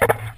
you